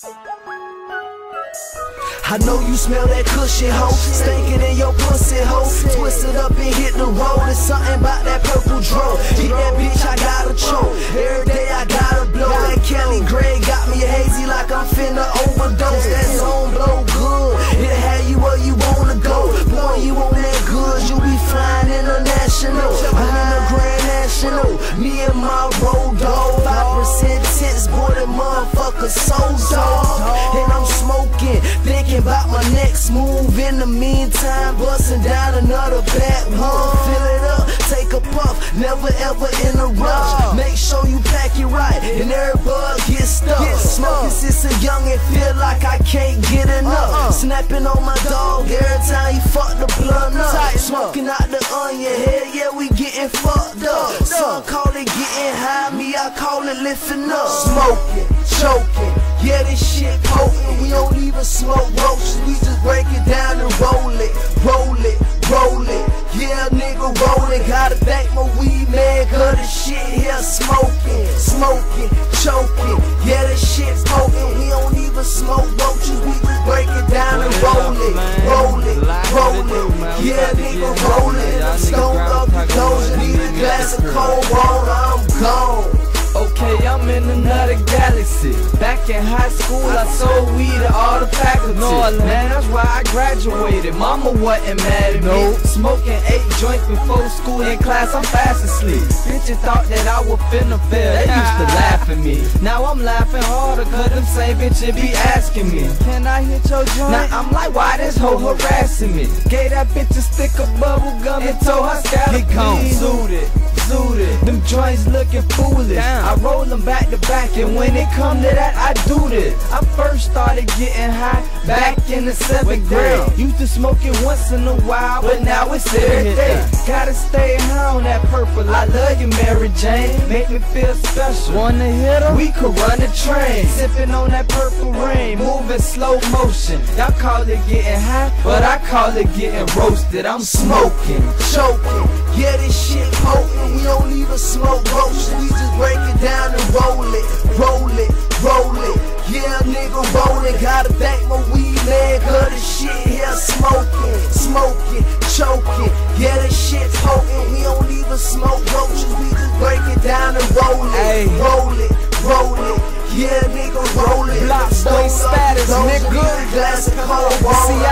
I know you smell that cushion hoe, stinking in your pussy hoe. Twisted up and hit the road, it's something about that purple dro. Hit that bitch, I gotta choke. Every day I gotta blow. That Kelly Gray got me hazy like I'm finna overdose. That zone blow good, it had you where you wanna go. Boy, you on that good, you be flying international. I'm in the Grand National, me and my road dog. 5% tense, boy, that motherfucker so thinking about my next move. In the meantime, busting down another back huh? Fill it up, take a puff, never ever in a rush. Make sure you pack it right, and every bug get stuck. Smoking since a young and feel like I can't get enough. Uh-uh. Snapping on my dog every time you fuck the blunt up. Smoking out the onion head, yeah, we getting fucked up. Some call it getting high, me I call it lifting up. Smoking, choking, yeah, this shit potent. We don't even smoke roaches, we just break it down and roll it, roll it, roll it. Yeah, nigga, roll it. Gotta thank my weed man, cause this shit here smoking, smoking, choking. Yeah, this shit potent. We don't even smoke roaches, we just break it down and roll it, roll it, roll it. Yeah, nigga, roll it. I'm stoned up the doja, need a glass of cold water, Back in high school, I sold weed to all the faculty. Man, that's why I graduated. Mama wasn't mad at me. Smoking eight joints before school in class, I'm fast asleep. Bitches thought that I would finna fail. They used to laugh at me. Now I'm laughing harder, cause them same bitches be asking me. Can I hit your joint? Now I'm like, why this hoe harassing me? Gave that bitch a stick of bubble gum and told her scalp. Get gone. Them joints looking foolish. I roll them back to back, and when it come to that, I do this. I first started getting high back in the seventh grade. Used to smoke it once in a while, but now it's every day. Gotta stay high on that purple. I love you, Mary Jane. Make me feel special. Wanna hit her? We could run a train. Sipping on that purple rain, moving slow motion. Y'all call it getting high, but I call it getting roasted. I'm smoking. choking. Yeah, this shit potent. Don't smoke roaches. We just break it down and roll it, roll it, roll it. Yeah, nigga, roll it. Gotta thank my weed man, cause this shit here smoking, smoking, choking. Yeah, this shit potent. We don't even smoke roaches. We just break it down and roll it, roll it, roll it. Yeah, nigga, roll it. Block boy status, nigga. Glass of cold water.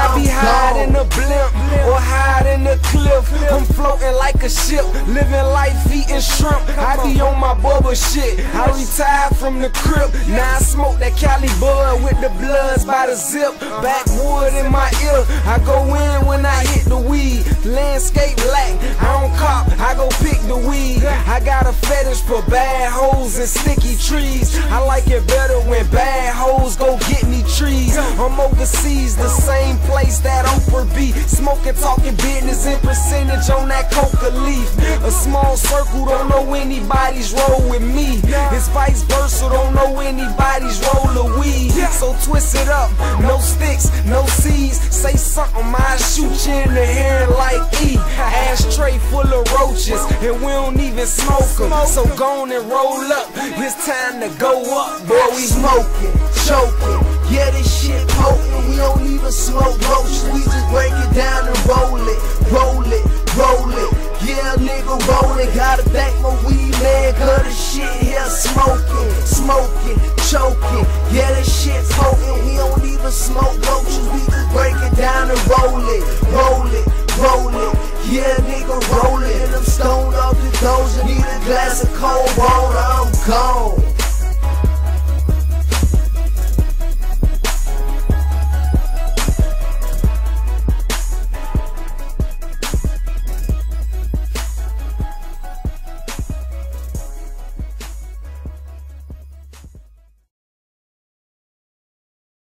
Blimp or high in the cliff. I'm floating like a ship, living life eating shrimp. I be on my bubble shit. I retired from the crib. Now I smoke that Cali bud with the bloods by the zip. Backwood in my ear. I go in when I hit the weed. Landscape black. I don't cop. I go pick the weed. I got a fetish for bad hoes and sticky trees. I like it better when bad hoes go get. I'm overseas, the same place that Oprah be. Smoking, talking business and percentage on that coca leaf. A small circle, don't know anybody's roll with me. It's vice versa, don't know anybody's roll of weed. So twist it up, no sticks, no seeds. Say something, I shoot you in the hair like E. Ashtray full of roaches, and we don't even smoke smoke 'em. So go on and roll up, it's time to go up, boy. We smoking, choking. Yeah, this shit potent. We don't even smoke roaches. We just break it down and roll it, roll it, roll it. Yeah, nigga, roll it. Gotta thank my weed man, cause this shit here smoking, smoking, choking. Yeah, this shit potent. We don't even smoke roaches. We just break it down and roll it, roll it, roll it. Yeah, nigga, roll it. And I'm stoned off the doja. Need a glass of cold water. I'm gone.